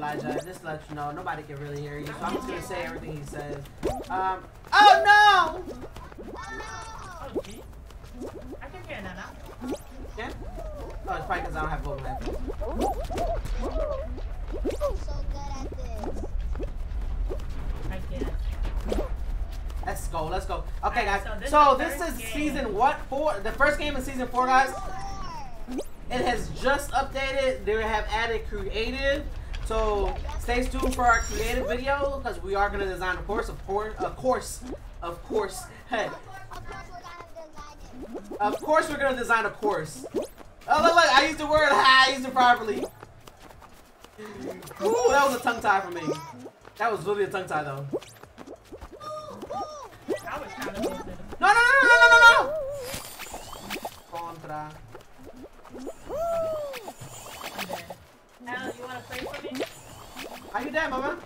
Elijah. Just to let you know, nobody can really hear you. So I'm just gonna say everything he says. Um. Oh no! Oh, gee. I can hear now. Yeah. Oh, it's probably because I don't have Google headphones. I'm so good at this. I guess. Let's go. Let's go. Okay, guys. So So this this, is the is season what? Four. The first game in season four, guys. It has just updated. They have added creative. So stay tuned for our creative video because we are gonna design a course, of course, of course, of course. Hey, Of course we're gonna design it. of course we're gonna design a course. Oh look, look! I used the word. Ha! I used it properly. Ooh, that was a tongue tie for me. That was really a tongue tie though. I was kind of close to the No, no, no, no, no, no, no, no! Contra. Al, you wanna play for me? How you there, mama?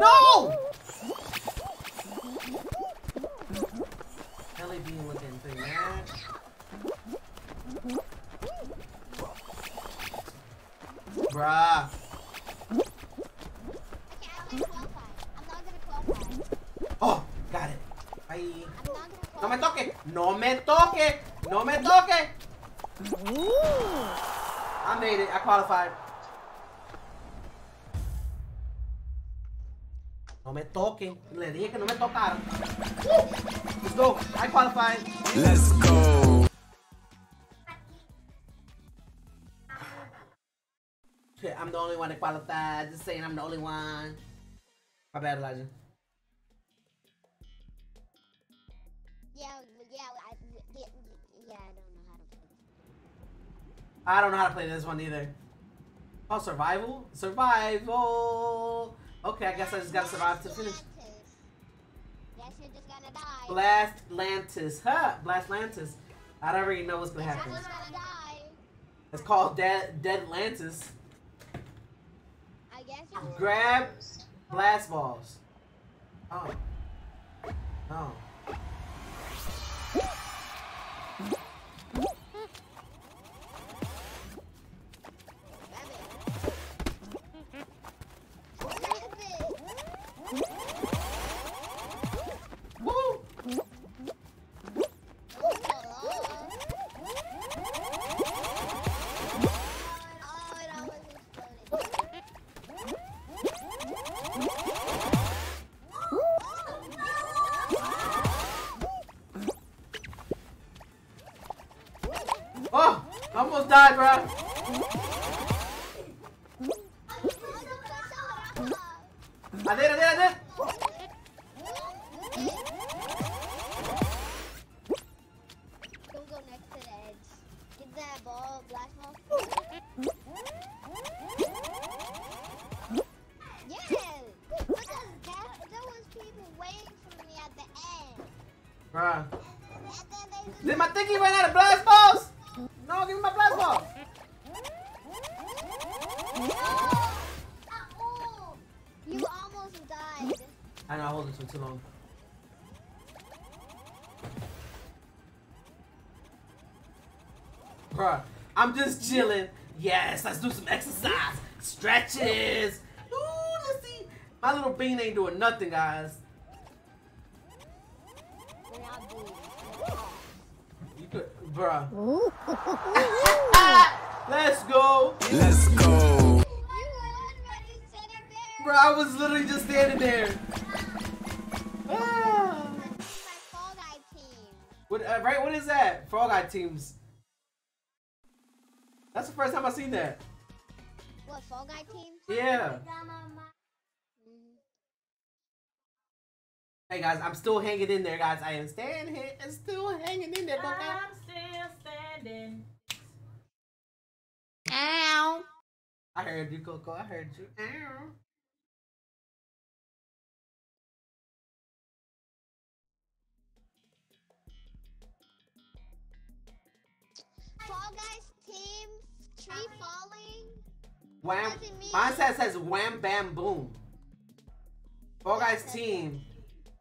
No! Bean looking thing, man. Bruh. Okay, I'm gonna qualify. I'm not gonna qualify. Oh, got it. Bye. I'm not gonna No me toque. No me toque. No me toque. I made it. I qualified. No me toquen. Le dije que no me tocaran. Woo! Let's go. I qualified. Let's go. Shit, I'm the only one that qualified. Just saying I'm the only one. My bad, Elijah. I don't know how to play this one either. Oh, survival? Survival! Okay, I guess I just gotta survive to finish. Blastlantis. Huh? Blastlantis. I don't really know what's gonna happen. It's called Dead Dead Lantis. I guess Grab blast balls. Oh. No. Bruh. And then they just... Did my thingy run out of blast balls? No, give me my blast ball. You almost died. I know I hold this for too long. Bruh, I'm just chilling. Yes, let's do some exercise. Stretches. Ooh, let's see. My little bean ain't doing nothing, guys. Bruh. let's go. Let's go. You were already sitting there. Bruh, I was literally just standing there. Ah. My Fall Guy team. What, uh, right, what is that? Frog Eye teams. That's the first time I've seen that. What, Frog Eye Teams? Yeah. Mhm. Hey guys, I'm still hanging in there, guys. I am staying here and still hanging in there, okay? I'm still standing. Ow. I heard you, Coco. I heard you. Ow. Fall Guys team, tree falling. Wham. Mine says says wham bam boom. Fall Guys team.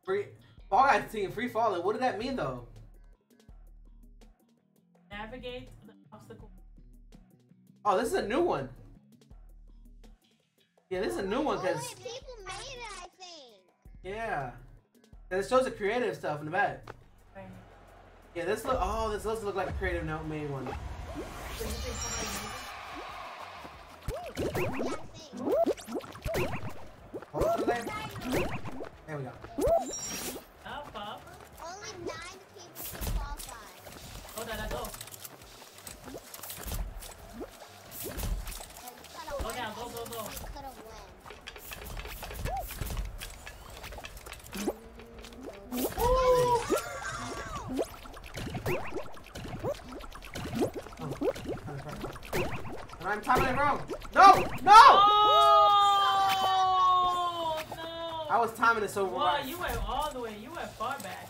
Free. Fall Guys team free falling. What did that mean though? Navigate the Obstacle. Oh, this is a new one. Yeah, this is a new one because wait, people made it, I think. yeah, 'Cause it shows the creative stuff in the back. Right. Yeah, this look. Oh, this does look like a creative note made one. So you think somebody Yeah, I think. Hold on. There we go. I'm timing it wrong. No, no! Oh no! I was timing it so Wow, right. you went all the way. You went far back.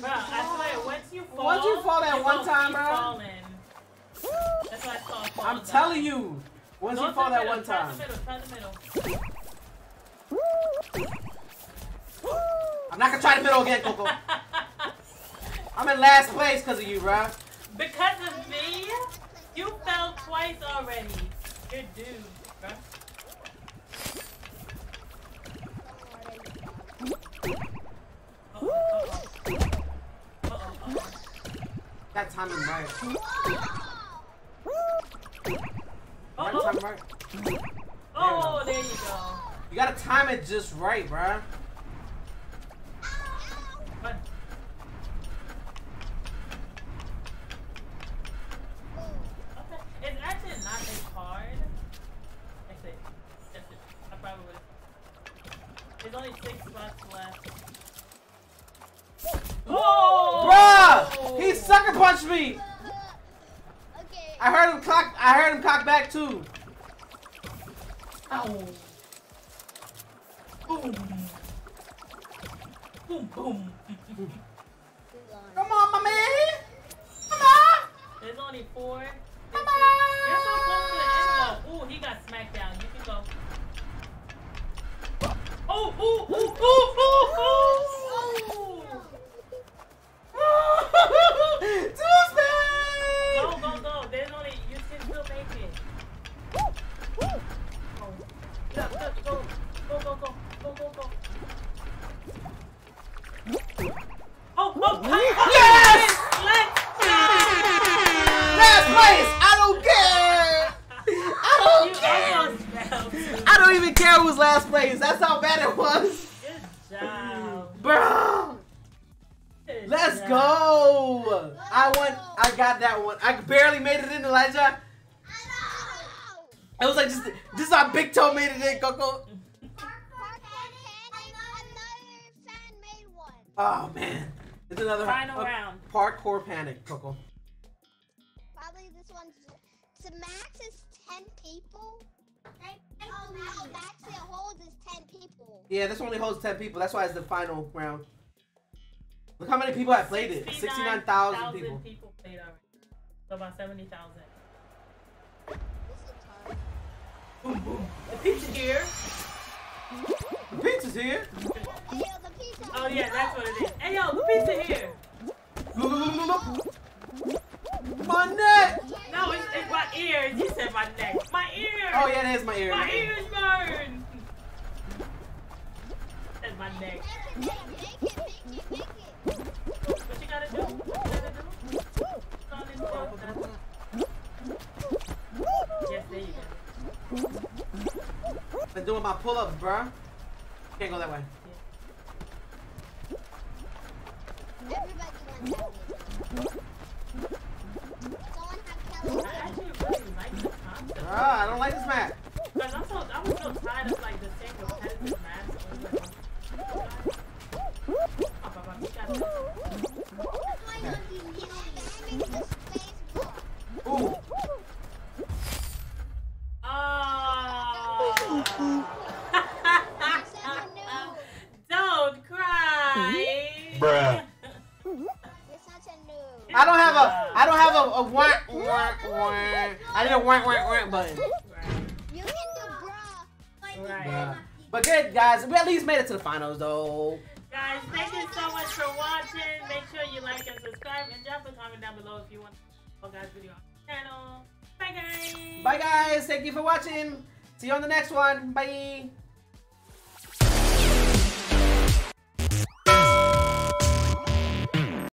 Bro, I swear, once you fall, once you fall that one time, bro. That's why I call I'm down. telling you. Once Go you fall that middle, one time. the middle, the middle. I'm not gonna try the middle again, Coco. I'm in last place because of you, bro. because of me, you fell twice already. You're doomed, bro. Uh-oh, uh-oh. That timing right. Right Uh-oh. time right. Oh, there you go. You gotta time it just right, bro. But Okay. It's actually not as hard. That's it. That's it. I probably would. There's only six spots left. Oh! Bruh! He sucker me! Okay. I heard him cock I heard him cock back too. Ow. Boom. Boom, boom. Come on, my man! Come on! There's only four. Come You're so close to the end on! though. Ooh, he got smacked down. You can go. Oh, ooh, ooh, ooh, go! I won. I got that one. I barely made it in, Elijah. It was like just, just how Big Toe made it in, Coco. Another fan made one. Oh man, it's another Final round. Parkour panic, Coco. Probably this one's. So max is ten people. Oh, max it holds is ten people. Yeah, this only holds ten people. That's why it's the final round. Look how many people have played it. Sixty-nine thousand people. people played already. So about 70,000. This is hard. Boom, boom. The pizza here. The pizza's here. Hey, yo, the pizza. Oh, yeah, that's what it is. Hey, yo, the pizza here. Look, look, look, look, look. My neck. No, it's, it's my ears. You said my neck. My ears. Oh yeah, it is my ear. My ears burn. That's my neck. What you gotta do? What you. Yes, there you go. Been doing my pull-ups, bruh. Can't go that way. Don't cry. Bruh. You're such a noob. I don't have a. I don't have a, a wah, wah, wah. I need a wah, wah, wah button. You can do bruh. Right. But good, guys. We at least made it to the finals, though. Guys, thank you so much for watching. Make sure you like and subscribe and drop a comment down below if you want more guys video on the channel. Bye guys. Bye, guys. Thank you for watching. See you on the next one. Bye.